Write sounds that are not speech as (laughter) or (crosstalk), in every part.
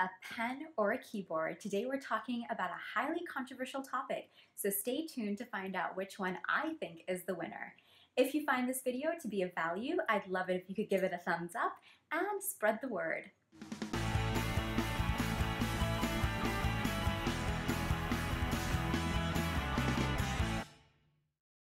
a pen or a keyboard. Today we're talking about a highly controversial topic, so stay tuned to find out which one I think is the winner. If you find this video to be of value, I'd love it if you could give it a thumbs up and spread the word.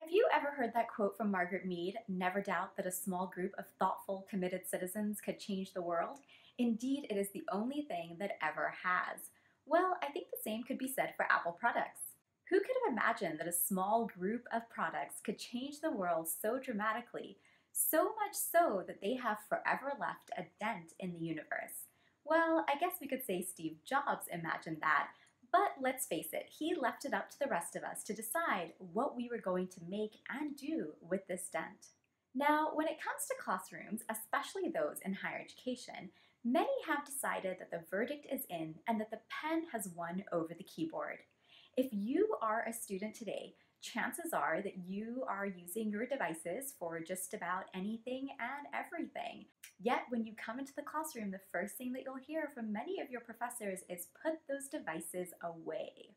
Have you ever heard that quote from Margaret Mead, never doubt that a small group of thoughtful, committed citizens could change the world? Indeed, it is the only thing that ever has. Well, I think the same could be said for Apple products. Who could have imagined that a small group of products could change the world so dramatically, so much so that they have forever left a dent in the universe? Well, I guess we could say Steve Jobs imagined that, but let's face it, he left it up to the rest of us to decide what we were going to make and do with this dent. Now, when it comes to classrooms, especially those in higher education, Many have decided that the verdict is in and that the pen has won over the keyboard. If you are a student today, chances are that you are using your devices for just about anything and everything. Yet, when you come into the classroom, the first thing that you'll hear from many of your professors is put those devices away.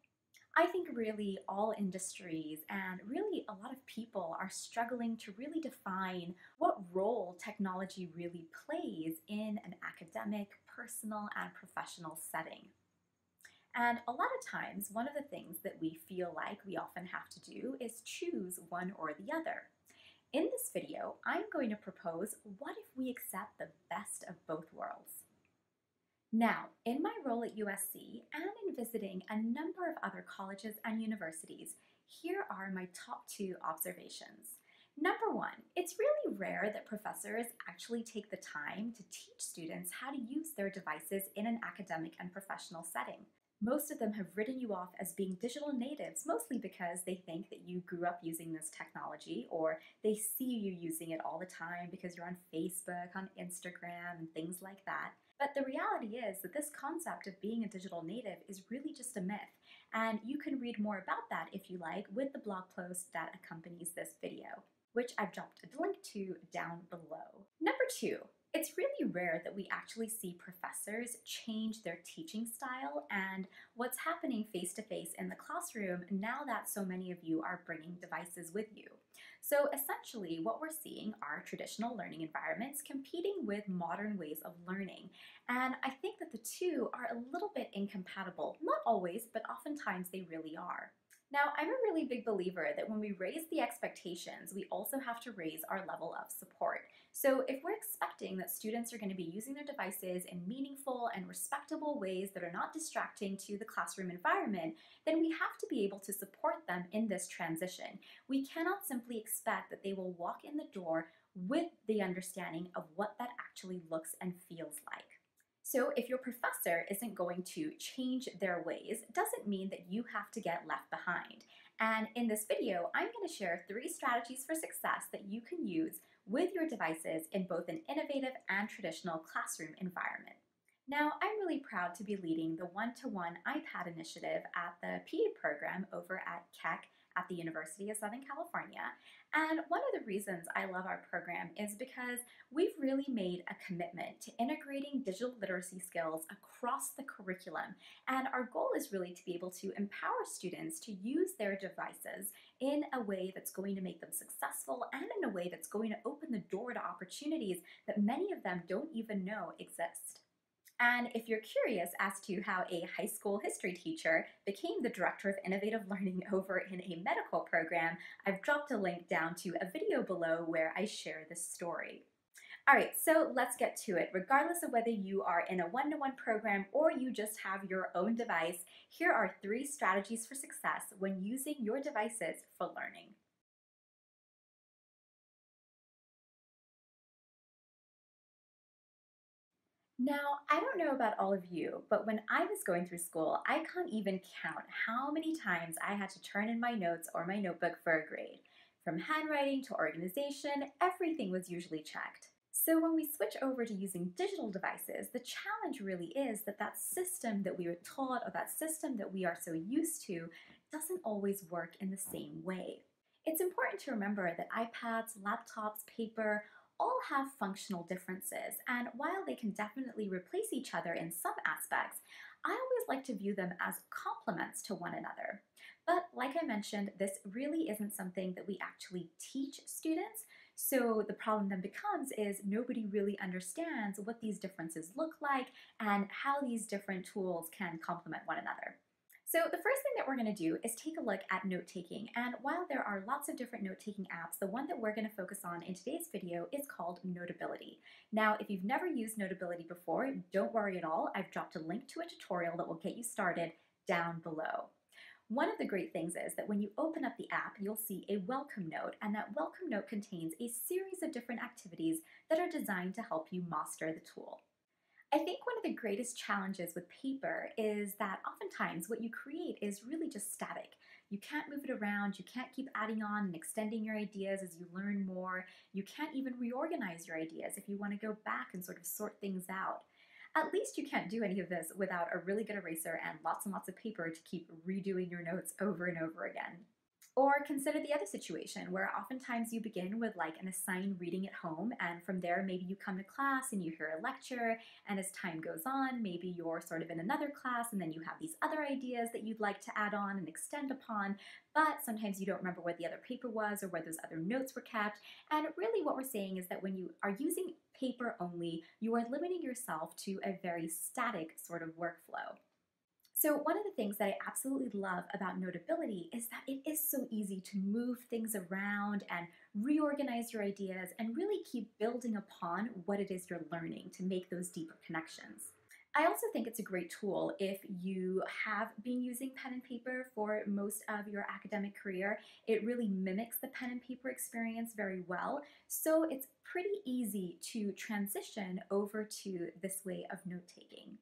I think really all industries and really a lot of people are struggling to really define what role technology really plays in an academic, personal, and professional setting. And a lot of times, one of the things that we feel like we often have to do is choose one or the other. In this video, I'm going to propose what if we accept the best of both worlds? Now, in my role at USC and in visiting a number of other colleges and universities, here are my top two observations. Number one, it's really rare that professors actually take the time to teach students how to use their devices in an academic and professional setting. Most of them have written you off as being digital natives, mostly because they think that you grew up using this technology or they see you using it all the time because you're on Facebook, on Instagram, and things like that. But the reality is that this concept of being a digital native is really just a myth. And you can read more about that if you like with the blog post that accompanies this video, which I've dropped a link to down below. Number two, it's really rare that we actually see professors change their teaching style and what's happening face to face in the classroom now that so many of you are bringing devices with you. So essentially, what we're seeing are traditional learning environments competing with modern ways of learning. And I think that the two are a little bit incompatible. Not always, but oftentimes they really are. Now, I'm a really big believer that when we raise the expectations, we also have to raise our level of support. So if we're expecting that students are going to be using their devices in meaningful and respectable ways that are not distracting to the classroom environment, then we have to be able to support them in this transition. We cannot simply expect that they will walk in the door with the understanding of what that actually looks and feels like. So if your professor isn't going to change their ways, doesn't mean that you have to get left behind. And in this video, I'm going to share three strategies for success that you can use with your devices in both an innovative and traditional classroom environment. Now, I'm really proud to be leading the one-to-one -one iPad initiative at the PA program over at Keck at the University of Southern California. And one of the reasons I love our program is because we've really made a commitment to integrating digital literacy skills across the curriculum. And our goal is really to be able to empower students to use their devices in a way that's going to make them successful and in a way that's going to open the door to opportunities that many of them don't even know exist. And if you're curious as to how a high school history teacher became the director of innovative learning (laughs) over in a medical program, I've dropped a link down to a video below where I share this story. All right, so let's get to it. Regardless of whether you are in a one-to-one -one program or you just have your own device, here are three strategies for success when using your devices for learning. Now, I don't know about all of you, but when I was going through school, I can't even count how many times I had to turn in my notes or my notebook for a grade. From handwriting to organization, everything was usually checked. So when we switch over to using digital devices, the challenge really is that that system that we were taught or that system that we are so used to doesn't always work in the same way. It's important to remember that iPads, laptops, paper, all have functional differences, and while they can definitely replace each other in some aspects, I always like to view them as complements to one another. But like I mentioned, this really isn't something that we actually teach students. So the problem then becomes is nobody really understands what these differences look like and how these different tools can complement one another. So the first thing that we're going to do is take a look at note-taking. And while there are lots of different note-taking apps, the one that we're going to focus on in today's video is called Notability. Now, if you've never used Notability before, don't worry at all. I've dropped a link to a tutorial that will get you started down below. One of the great things is that when you open up the app, you'll see a welcome note, and that welcome note contains a series of different activities that are designed to help you master the tool. I think one of the greatest challenges with paper is that oftentimes what you create is really just static. You can't move it around, you can't keep adding on and extending your ideas as you learn more, you can't even reorganize your ideas if you want to go back and sort of sort things out. At least you can't do any of this without a really good eraser and lots and lots of paper to keep redoing your notes over and over again. Or consider the other situation where oftentimes you begin with like an assigned reading at home, and from there, maybe you come to class and you hear a lecture, and as time goes on, maybe you're sort of in another class, and then you have these other ideas that you'd like to add on and extend upon, but sometimes you don't remember where the other paper was or where those other notes were kept. And really, what we're saying is that when you are using paper only, you are limiting yourself to a very static sort of workflow. So one of the things that I absolutely love about Notability is that it is so easy to move things around and reorganize your ideas and really keep building upon what it is you're learning to make those deeper connections. I also think it's a great tool if you have been using pen and paper for most of your academic career. It really mimics the pen and paper experience very well, so it's pretty easy to transition over to this way of note taking.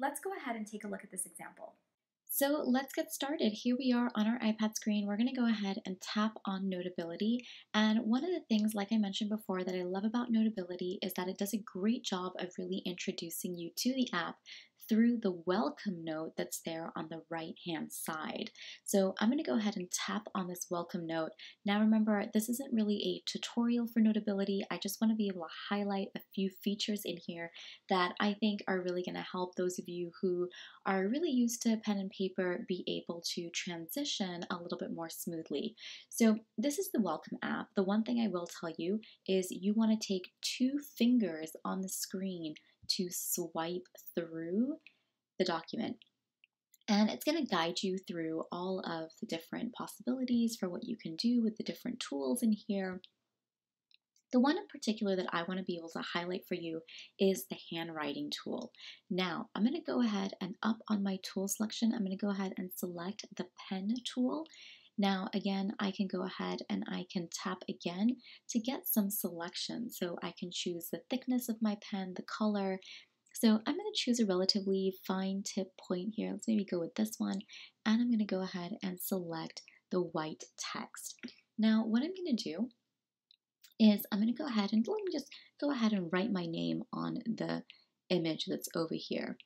Let's go ahead and take a look at this example. So let's get started. Here we are on our iPad screen. We're going to go ahead and tap on Notability. And one of the things, like I mentioned before, that I love about Notability is that it does a great job of really introducing you to the app through the welcome note that's there on the right hand side. So I'm going to go ahead and tap on this welcome note. Now remember, this isn't really a tutorial for Notability. I just want to be able to highlight a few features in here that I think are really going to help those of you who are really used to pen and paper be able to transition a little bit more smoothly. So this is the welcome app. The one thing I will tell you is you want to take two fingers on the screen to swipe through the document. And it's going to guide you through all of the different possibilities for what you can do with the different tools in here. The one in particular that I want to be able to highlight for you is the handwriting tool. Now, I'm going to go ahead and up on my tool selection, I'm going to go ahead and select the pen tool. Now, again, I can go ahead and I can tap again to get some selection. So I can choose the thickness of my pen, the color. So I'm going to choose a relatively fine tip point here. Let's maybe go with this one. And I'm going to go ahead and select the white text. Now, what I'm going to do is I'm going to go ahead and let me just go ahead and write my name on the image that's over here.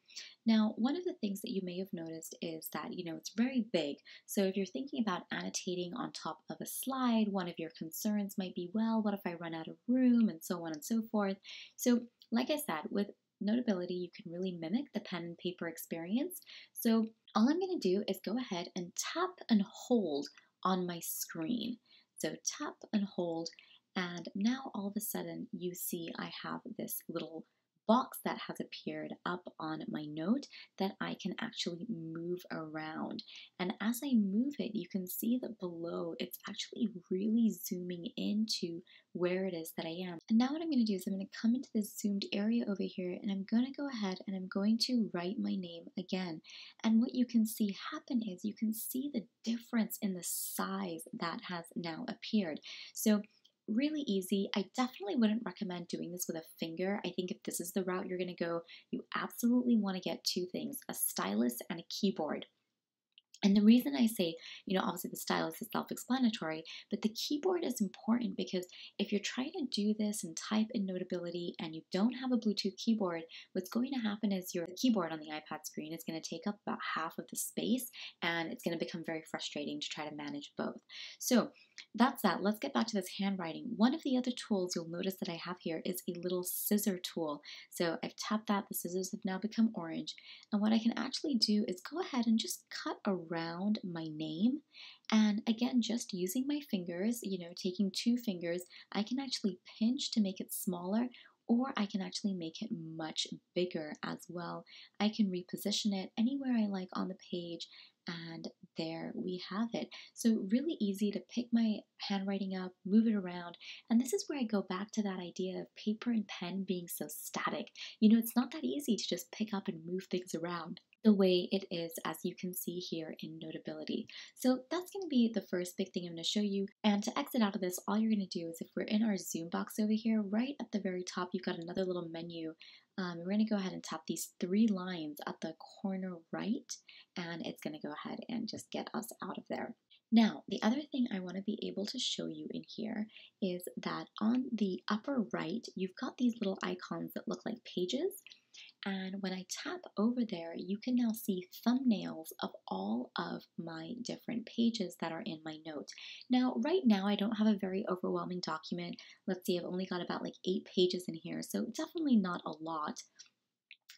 Now, one of the things that you may have noticed is that, you know, it's very big. So if you're thinking about annotating on top of a slide, one of your concerns might be, well, what if I run out of room and so on and so forth. So like I said, with Notability, you can really mimic the pen and paper experience. So all I'm going to do is go ahead and tap and hold on my screen. So tap and hold, and now all of a sudden you see I have this little box that has appeared up on my note that I can actually move around. And as I move it, you can see that below it's actually really zooming into where it is that I am. And now what I'm going to do is I'm going to come into this zoomed area over here and I'm going to go ahead and I'm going to write my name again. And what you can see happen is you can see the difference in the size that has now appeared. So really easy. I definitely wouldn't recommend doing this with a finger. I think if this is the route you're going to go, you absolutely want to get two things a stylus and a keyboard. And the reason I say, you know, obviously the stylus is self explanatory, but the keyboard is important because if you're trying to do this and type in Notability and you don't have a Bluetooth keyboard, what's going to happen is your keyboard on the iPad screen is going to take up about half of the space and it's going to become very frustrating to try to manage both. So that's that. Let's get back to this handwriting. One of the other tools you'll notice that I have here is a little scissor tool. So I've tapped that, the scissors have now become orange. And what I can actually do is go ahead and just cut around my name. And again, just using my fingers, you know, taking two fingers, I can actually pinch to make it smaller or I can actually make it much bigger as well. I can reposition it anywhere I like on the page and there we have it. So really easy to pick my handwriting up, move it around, and this is where I go back to that idea of paper and pen being so static. You know, it's not that easy to just pick up and move things around the way it is as you can see here in Notability. So that's going to be the first big thing I'm going to show you. And to exit out of this, all you're going to do is if we're in our zoom box over here, right at the very top, you've got another little menu. Um, we're going to go ahead and tap these three lines at the corner right, and it's going to go ahead and just get us out of there. Now, the other thing I want to be able to show you in here is that on the upper right, you've got these little icons that look like pages. And when I tap over there, you can now see thumbnails of all of my different pages that are in my notes. Now, right now, I don't have a very overwhelming document. Let's see, I've only got about like eight pages in here, so definitely not a lot.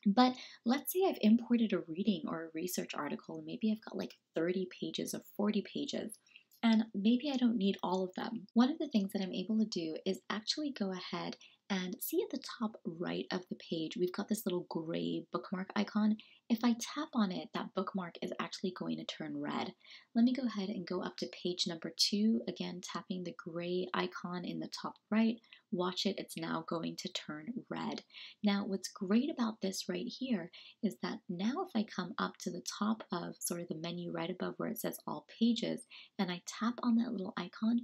But let's say I've imported a reading or a research article, and maybe I've got like 30 pages or 40 pages and maybe I don't need all of them. One of the things that I'm able to do is actually go ahead and see at the top right of the page, we've got this little gray bookmark icon. If I tap on it, that bookmark is actually going to turn red. Let me go ahead and go up to page number two, again tapping the gray icon in the top right. Watch it, it's now going to turn red. Now, what's great about this right here is that now if I come up to the top of sort of the menu right above where it says all pages, and I tap on that little icon,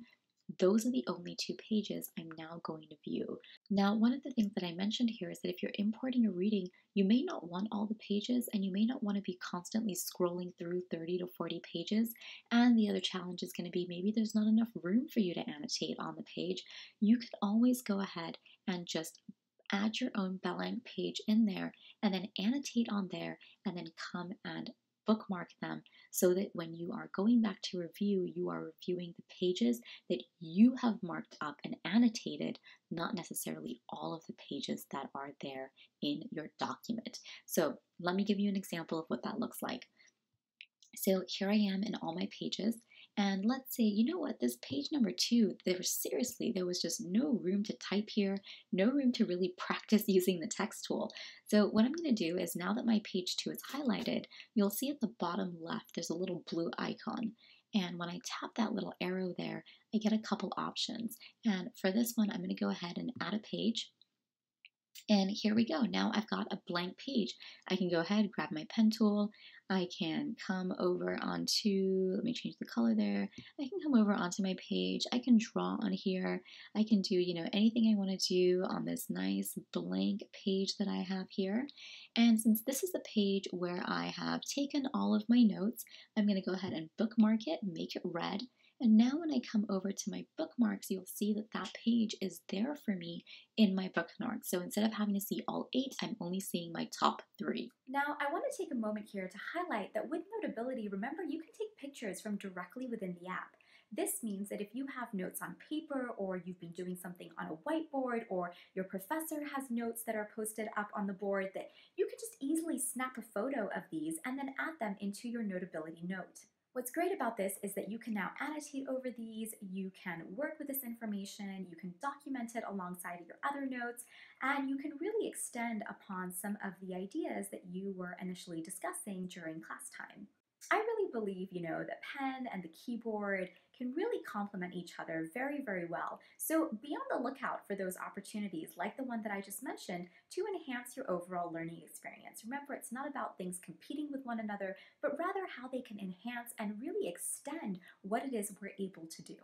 those are the only two pages I'm now going to view. Now, one of the things that I mentioned here is that if you're importing a reading, you may not want all the pages and you may not want to be constantly scrolling through 30 to 40 pages. And the other challenge is going to be maybe there's not enough room for you to annotate on the page. You can always go ahead and just add your own blank page in there and then annotate on there and then come and bookmark them so that when you are going back to review, you are reviewing the pages that you have marked up and annotated, not necessarily all of the pages that are there in your document. So let me give you an example of what that looks like. So here I am in all my pages, and let's say, you know what, this page number two, there seriously, there was just no room to type here, no room to really (laughs) practice using the text tool. So what I'm going to do is now that my page two is highlighted, you'll see at the bottom left, there's a little blue icon. And when I tap that little arrow there, I get a couple options. And for this one, I'm going to go ahead and add a page. And here we go. Now I've got a blank page. I can go ahead, grab my pen tool. I can come over onto, let me change the color there. I can come over onto my page. I can draw on here. I can do, you know, anything I want to do on this nice blank page that I have here. And since this is the page where I have taken all of my notes, I'm going to go ahead and bookmark it, make it red. And now when I come over to my bookmarks, you'll see that that page is there for me in my bookmarks. So instead of having to see all eight, I'm only seeing my top three. Now, I want to take a moment here to highlight that with Notability, remember you can take pictures from directly within the app. This means that if you have notes on paper or you've been doing something on a whiteboard or your professor has notes that are posted up on the board that you can just easily snap a photo of these and then add them into your Notability note. What's great about this is that you can now annotate over these, you can work with this information, you can document it alongside your other notes, and you can really extend upon some of the ideas that you were initially discussing during class time. I really believe, you know, that pen and the keyboard can really complement each other very, very well. So be on the lookout for those opportunities like the one that I just mentioned to enhance your overall learning experience. Remember, it's not about things competing with one another, but rather how they can enhance and really extend what it is we're able to do.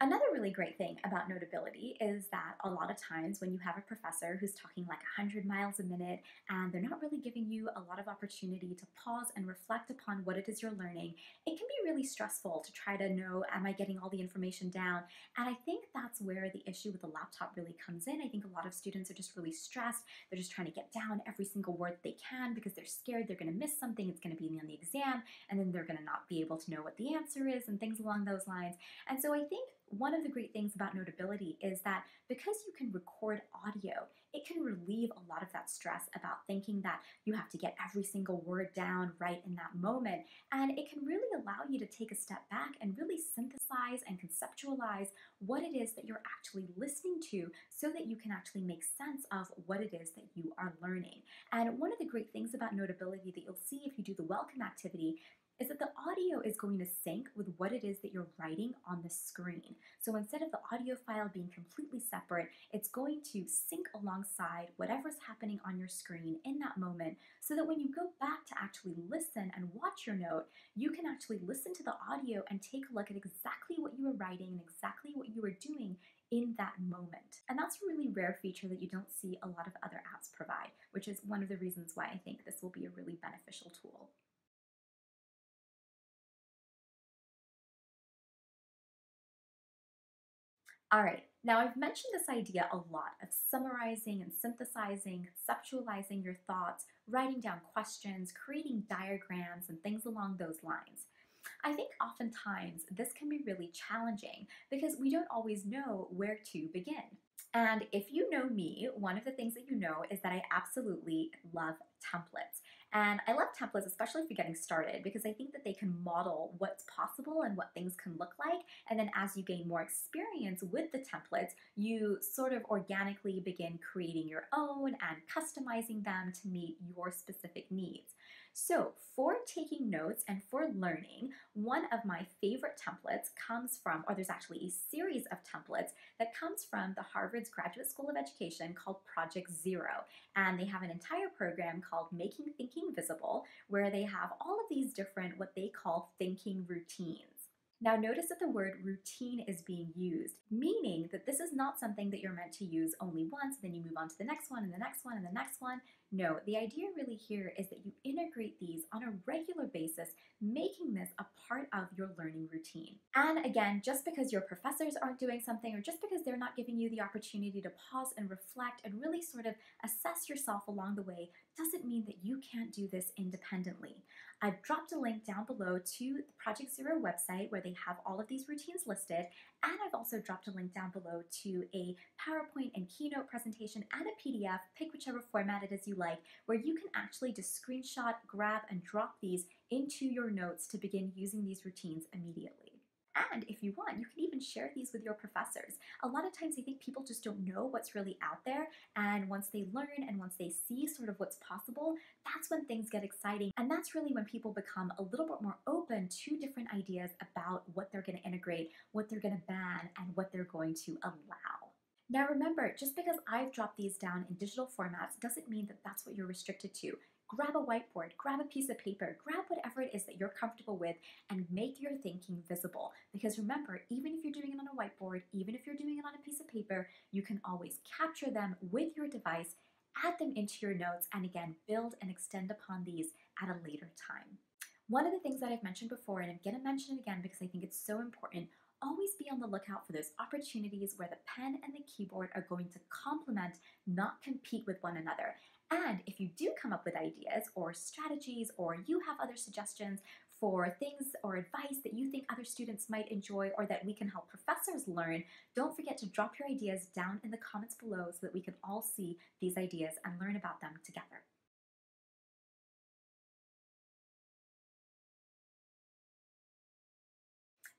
Another really great thing about notability is that a lot of times when you have a professor who's talking like 100 miles a minute and they're not really giving you a lot of opportunity to pause and reflect upon what it is you're learning, it can be really stressful to try to know, am I getting all the information down? And I think that's where the issue with the laptop really comes in. I think a lot of students are just really stressed. They're just trying to get down every single word they can because they're scared they're going to miss something. It's going to be on the exam and then they're going to not be able to know what the answer is and things along those lines. And so I think one of the great things about Notability is that because you can record audio, it can relieve a lot of that stress about thinking that you have to get every single word down right in that moment. And it can really allow you to take a step back and really synthesize and conceptualize what it is that you're actually listening to so that you can actually make sense of what it is that you are learning. And one of the great things about Notability that you'll see if you do the welcome activity is that the audio is going to sync with what it is that you're writing on the screen. So instead of the audio file being completely separate, it's going to sync alongside whatever's happening on your screen in that moment so that when you go back to actually listen and watch your note, you can actually listen to the audio and take a look at exactly what you were writing and exactly what you were doing in that moment. And that's a really rare feature that you don't see a lot of other apps provide, which is one of the reasons why I think this will be a really beneficial tool. All right, now I've mentioned this idea a lot of summarizing and synthesizing, conceptualizing your thoughts, writing down questions, creating diagrams, and things along those lines. I think oftentimes this can be really challenging because we don't always know where to begin. And if you know me, one of the things that you know is that I absolutely love templates. And I love templates, especially you're getting started, because I think that they can model what's possible and what things can look like. And then as you gain more experience with the templates, you sort of organically begin creating your own and customizing them to meet your specific needs. So for taking notes and for learning, one of my favorite templates comes from, or there's actually a series of templates that comes from the Harvard's Graduate School of Education called Project Zero. And they have an entire program called Making Thinking Visible, where they have all of these different, what they call thinking routines. Now notice that the word routine is being used, meaning that this is not something that you're meant to use only once, then you move on to the next one and the next one and the next one. No, the idea really here is that you integrate these on a regular basis, making this a part of your learning routine. And again, just because your professors aren't doing something or just because they're not giving you the opportunity to pause and reflect and really sort of assess yourself along the way doesn't mean that you can't do this independently. I've dropped a link down below to the Project Zero website where they have all of these routines listed, and I've also dropped a link down below to a PowerPoint and Keynote presentation and a PDF, pick whichever format it is you like, where you can actually just screenshot, grab, and drop these into your notes to begin using these routines immediately. And if you want, you can even share these with your professors. A lot of times I think people just don't know what's really out there. And once they learn and once they see sort of what's possible, that's when things get exciting. And that's really when people become a little bit more open to different ideas about what they're going to integrate, what they're going to ban, and what they're going to allow. Now remember, just because I've dropped these down in digital formats doesn't mean that that's what you're restricted to. Grab a whiteboard, grab a piece of paper, grab whatever it is that you're comfortable with and make your thinking visible. Because remember, even if you're doing it on a whiteboard, even if you're doing it on a piece of paper, you can always capture them with your device, add them into your notes, and again, build and extend upon these at a later time. One of the things that I've mentioned before, and I'm going to mention it again because I think it's so important, always be on the lookout for those opportunities where the pen and the keyboard are going to complement, not compete with one another. And if you do come up with ideas or strategies or you have other suggestions for things or advice that you think other students might enjoy or that we can help professors learn, don't forget to drop your ideas down in the comments below so that we can all see these ideas and learn about them together.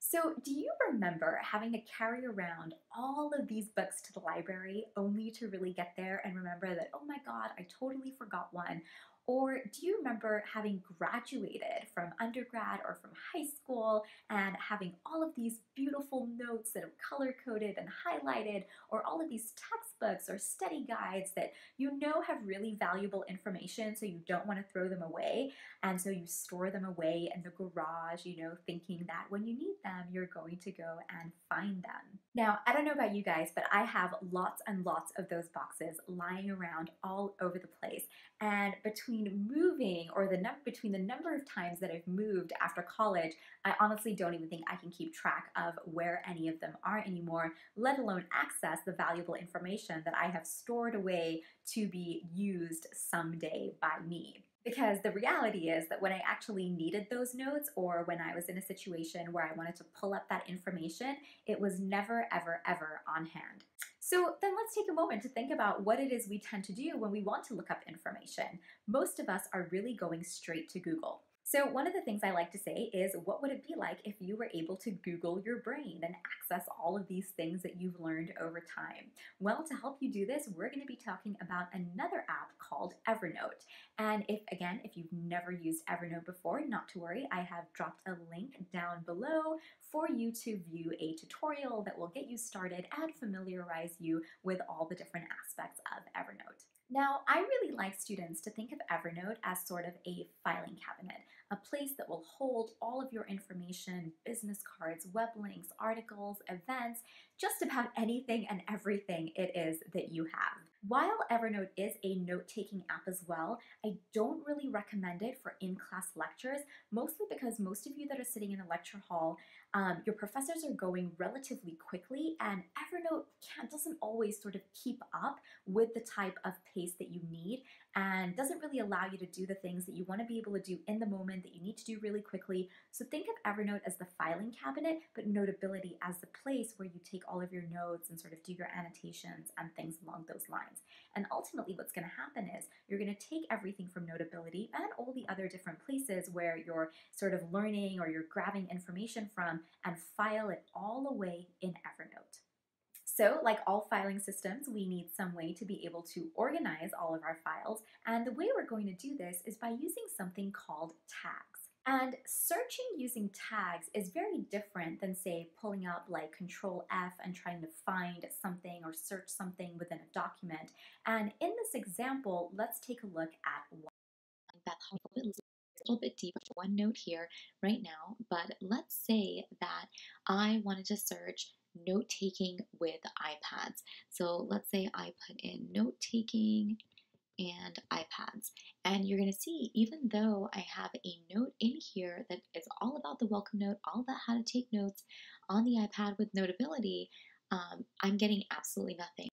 So, do you remember having to carry around all of these books to the library only to really get there and remember that, oh my god, I totally forgot one? Or do you remember having graduated from undergrad or from high school and having all of these beautiful notes that are color coded and highlighted, or all of these textbooks or study guides that you know have really valuable information, so you don't want to throw them away? And so you store them away in the garage, you know, thinking that when you need them, you're going to go and find them. Now, I don't know about you guys, but I have lots and lots of those boxes lying around all over the place. And between moving or the number between the number of times that I've moved after college, I honestly don't even think I can keep track of where any of them are anymore, let alone access the valuable information that I have stored away to be used someday by me. Because the reality is that when I actually needed those notes or when I was in a situation where I wanted to pull up that information, it was never, ever, ever on hand. So then let's take a moment to think about what it is we tend to do when we want to look up information. Most of us are really going straight to Google. So, one of the things I like to say is what would it be like if you were able to Google your brain and access all of these things that you've learned over time? Well, to help you do this, we're going to be talking about another app called Evernote. And if, again, if you've never used Evernote before, not to worry, I have dropped a link down below for you to view a tutorial that will get you started and familiarize you with all the different aspects of Evernote. Now, I really like students to think of Evernote as sort of a filing cabinet, a place that will hold all of your information, business cards, web links, articles, events, just about anything and everything it is that you have. While Evernote is a note taking app as well, I don't really recommend it for in class lectures, mostly because most of you that are sitting in a lecture hall, um, your professors are going relatively quickly, and Evernote doesn't always sort of keep up with the type of pace that you need and doesn't really allow you to do the things that you want to be able to do in the moment that you need to do really quickly. So think of Evernote as the filing cabinet, but Notability as the place where you take all of your notes and sort of do your annotations and things along those lines. And ultimately, what's going to happen is you're going to take everything from Notability and all the other different places where you're sort of learning or you're grabbing information from and file it all away in Evernote. So, like all filing systems, we need some way to be able to organize all of our files. And the way we're going to do this is by using something called tags. And searching using tags is very different than, say, pulling up like Control F and trying to find something or search something within a document. And in this example, let's take a look at one. A little bit deeper one note here right now, but let's say that I wanted to search note taking with iPads. So let's say I put in note taking and iPads. And you're going to see, even though I have a note in here that is all about the welcome note, all about how to take notes on the iPad with Notability, um, I'm getting absolutely nothing.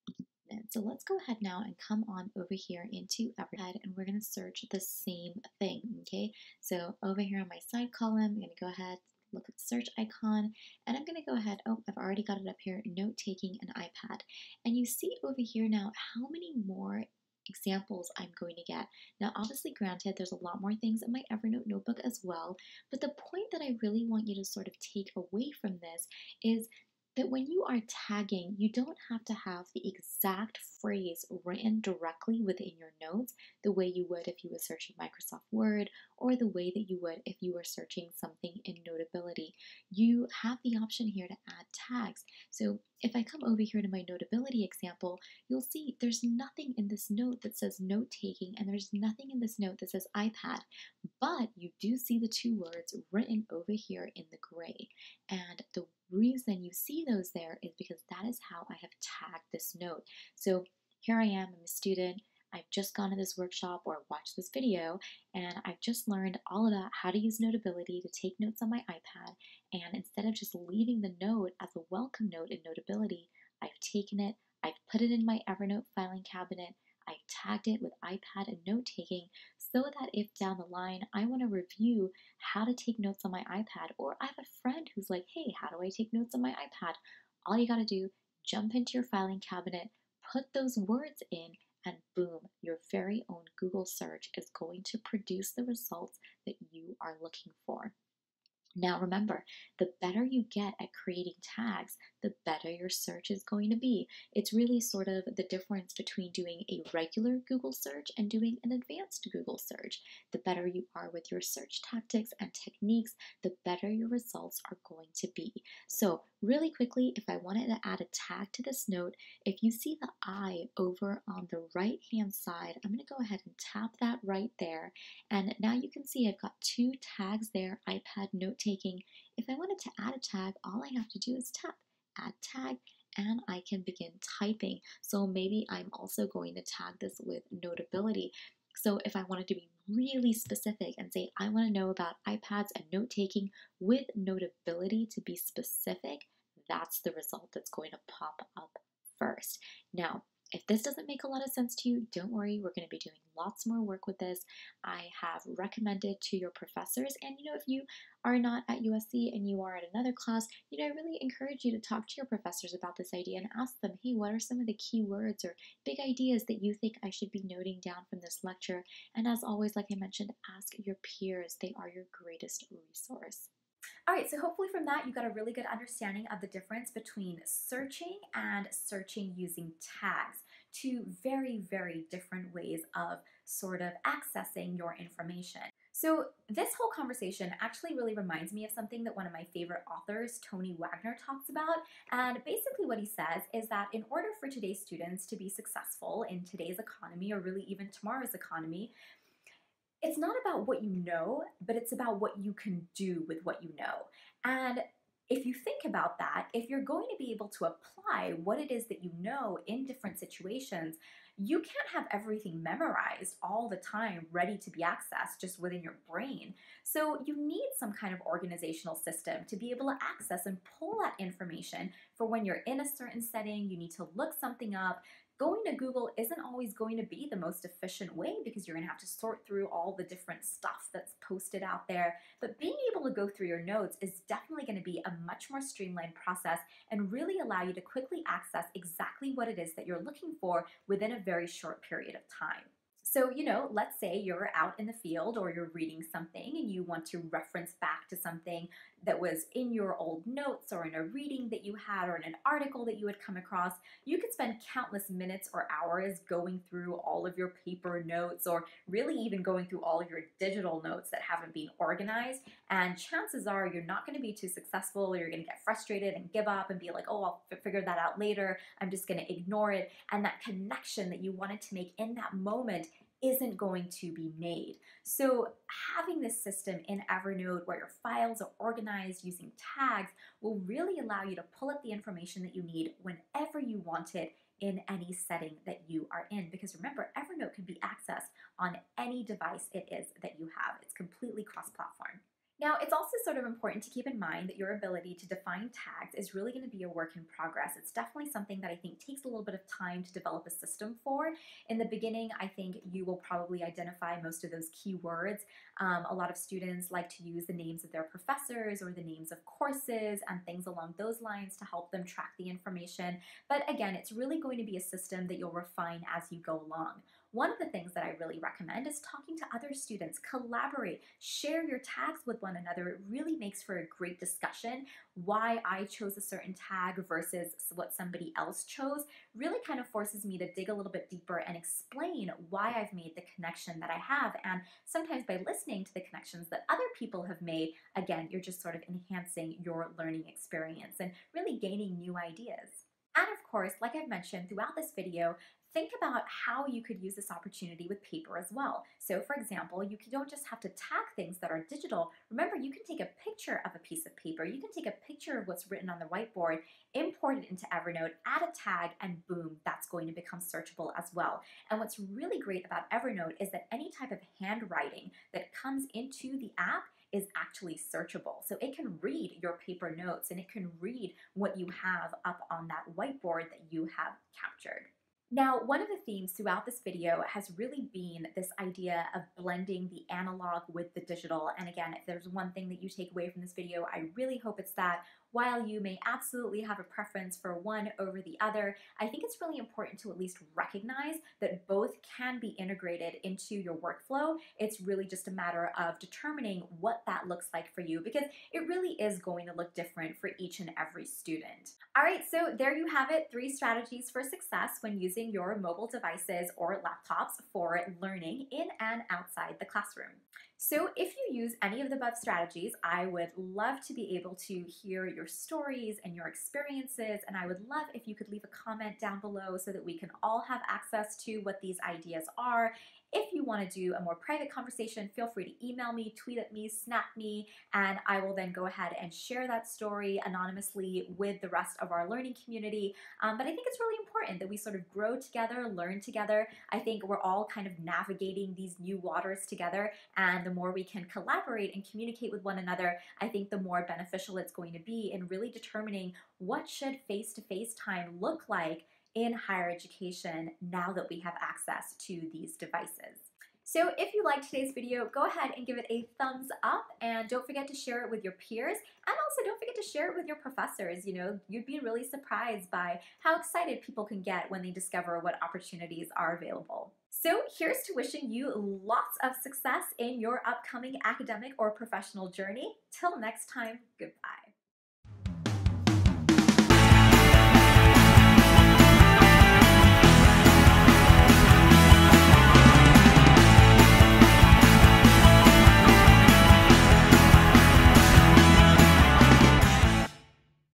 So let's go ahead now and come on over here into Evernote and we're going to search the same thing, okay? So over here on my side column, I'm going to go ahead, look at the search icon, and I'm going to go ahead, oh, I've already got it up here, note-taking an iPad. And you see over here now how many more examples I'm going to get. Now, obviously, granted, there's a lot more things in my Evernote notebook as well, but the point that I really want you to sort of take away from this is that when you are tagging, you don't have to have the exact phrase written directly within your notes the way you would if you were searching Microsoft Word or the way that you would if you were searching something in Notability. You have the option here to add tags. So if I come over here to my Notability example, you'll see there's nothing in this note that says note taking and there's nothing in this note that says iPad, but you do see the two words written over here in the gray. And the reason you see those there is because that is how I have tagged this note. So here I am, I'm a student. I've just gone to this workshop or watched this video, and I've just learned all about how to use Notability to take notes on my iPad. And instead of just leaving the note as a welcome note in Notability, I've taken it, I've put it in my Evernote filing cabinet, I've tagged it with iPad and note taking so that if down the line I want to review how to take notes on my iPad, or I have a friend who's like, hey, how do I take notes on my iPad? All you got to do, jump into your filing cabinet, put those words in, and boom, your very own Google search is going to produce the results that you are looking for. Now, remember, the better you get at creating tags, the better your search is going to be. It's really sort of the difference between doing a regular Google search and doing an advanced Google search. The better you are with your search tactics and techniques, the better your results are going to be. So, really quickly, if I wanted to add a tag to this note, if you see the I over on the right hand side, I'm going to go ahead and tap that right there. And now you can see I've got two tags there iPad note taking. If I wanted to add a tag, all I have to do is tap add tag and I can begin typing. So maybe I'm also going to tag this with notability. So if I wanted to be really specific and say, I want to know about iPads and note taking with notability to be specific, that's the result that's going to pop up first. Now, if this doesn't make a lot of sense to you, don't worry, we're going to be doing lots more work with this. I have recommended to your professors, and you know, if you are not at USC and you are at another class, you know, I really encourage you to talk to your professors about this idea and ask them, hey, what are some of the key words or big ideas that you think I should be noting down from this lecture? And as always, like I mentioned, ask your peers, they are your greatest resource. All right, so hopefully from that you got a really good understanding of the difference between searching and searching using tags. Two very, very different ways of sort of accessing your information. So this whole conversation actually really reminds me of something that one of my favorite authors, Tony Wagner, talks about. And basically what he says is that in order for today's students to be successful in today's economy, or really even tomorrow's economy, it's not about what you know, but it's about what you can do with what you know. And if you think about that, if you're going to be able to apply what it is that you know in different situations, you can't have everything memorized all the time, ready to be accessed just within your brain. So you need some kind of organizational system to be able to access and pull that information for when you're in a certain setting, you need to look something up, going to Google isn't always going to be the most efficient way because you're going to have to sort through all the different stuff that's posted out there. But being able to go through your notes is definitely going to be a much more streamlined process and really allow you to quickly access exactly what it is that you're looking for within a very short period of time. So, you know, let's say you're out in the field or you're reading something and you want to reference back to something that was in your old notes or in a reading that you had or in an article that you had come across. You could spend countless minutes or hours going through all of your paper notes or really even going through all of your digital notes that haven't been organized. And chances are you're not going to be too successful or you're going to get frustrated and give up and be like, oh, I'll figure that out later. I'm just going to ignore it. And that connection that you wanted to make in that moment isn't going to be made. So having this system in Evernote where your files are organized using tags will really allow you to pull up the information that you need whenever you want it in any setting that you are in. Because remember, Evernote can be accessed on any device it is that you have. It's completely cross-platform. Now, it's also sort of important to keep in mind that your ability to define tags is really going to be a work in progress. It's definitely something that I think takes a little bit of time to develop a system for. In the beginning, I think you will probably identify most of those keywords. Um, a lot of students like to use the names of their professors or the names of courses and things along those lines to help them track the information. But again, it's really going to be a system that you'll refine as you go along. One of the things that I really recommend is talking to other students, collaborate, share your tags with one another. It really makes for a great discussion. Why I chose a certain tag versus what somebody else chose really kind of forces me to dig a little bit deeper and explain why I've made the connection that I have. And sometimes by listening to the connections that other people have made, again, you're just sort of enhancing your learning experience and really gaining new ideas. And of course, like I've mentioned throughout this video, think about how you could use this opportunity with paper as well. So for example, you don't just have to tag things that are digital. Remember, you can take a picture of a piece of paper. You can take a picture of what's written on the whiteboard, import it into Evernote, add a tag, and boom, that's going to become searchable as well. And what's really great about Evernote is that any type of handwriting that comes into the app is actually searchable. So it can read your paper notes and it can read what you have up on that whiteboard that you have captured. Now, one of the themes throughout this video has really been this idea of blending the analog with the digital. And again, if there's one thing that you take away from this video, I really hope it's that while you may absolutely have a preference for one over the other, I think it's really important to at least recognize that both can be integrated into your workflow. It's really just a matter of determining what that looks like for you because it really is going to look different for each and every student. All right, so there you have it, three strategies for success when using your mobile devices or laptops for learning in and outside the classroom. So, if you use any of the above strategies, I would love to be able to hear your stories and your experiences. And I would love if you could leave a comment down below so that we can all have access to what these ideas are if you want to do a more private conversation, feel free to email me, tweet at me, snap me, and I will then go ahead and share that story anonymously with the rest of our learning community. Um, but I think it's really important that we sort of grow together, learn together. I think we're all kind of navigating these new waters together, and the more we can collaborate and communicate with one another, I think the more beneficial it's going to be in really determining what should face-to-face time look like in higher education now that we have access to these devices. So if you liked today's video, go ahead and give it a thumbs up and don't forget to share it with your peers and also don't forget to share it with your professors. You know, you'd be really surprised by how excited people can get when they discover what opportunities are available. So here's to wishing you lots of success in your upcoming academic or professional journey. Till next time, goodbye.